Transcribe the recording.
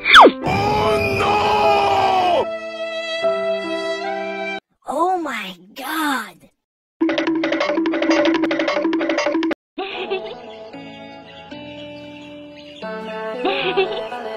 Oh no! Oh my god!